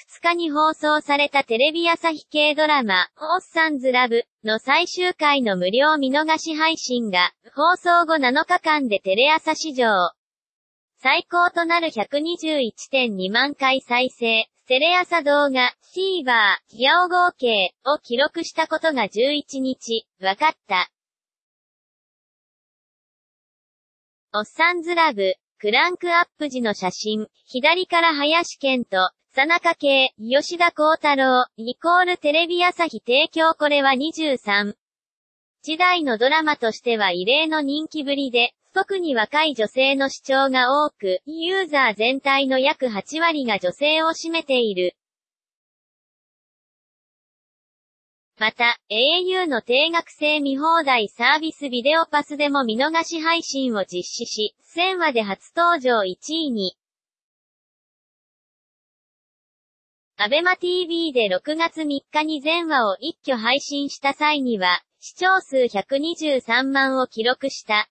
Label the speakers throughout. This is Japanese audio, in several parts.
Speaker 1: 2日に放送されたテレビ朝日系ドラマ、オッサンズラブの最終回の無料見逃し配信が、放送後7日間でテレ朝史上、最高となる121.2万回再生、テレ朝動画、シーバー、ギャオ合計を記録したことが11日、分かった。オッサンズラブ、クランクアップ時の写真、左から林健と、佐中系、吉田幸太郎、イコールテレビ朝日提供これは23。時代のドラマとしては異例の人気ぶりで、特に若い女性の視聴が多く、ユーザー全体の約8割が女性を占めている。また、au の定額制見放題サービスビデオパスでも見逃し配信を実施し、1000話で初登場1位に。アベマ TV で6月3日に全話を一挙配信した際には、視聴数123万を記録した。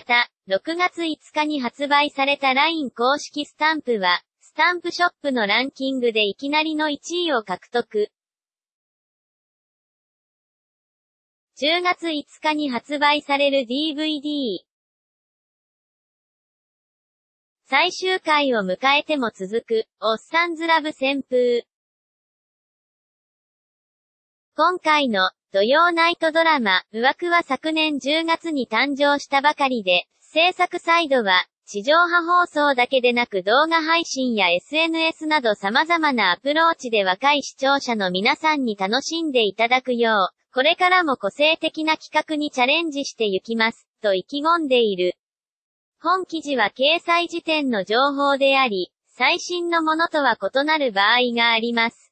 Speaker 1: また、6月5日に発売された LINE 公式スタンプは、スタンプショップのランキングでいきなりの1位を獲得。10月5日に発売される DVD。最終回を迎えても続く、おっさんずラブ旋風。今回の土曜ナイトドラマ、うわくは昨年10月に誕生したばかりで、制作サイドは、地上波放送だけでなく動画配信や SNS など様々なアプローチで若い視聴者の皆さんに楽しんでいただくよう、これからも個性的な企画にチャレンジしていきます、と意気込んでいる。本記事は掲載時点の情報であり、最新のものとは異なる場合があります。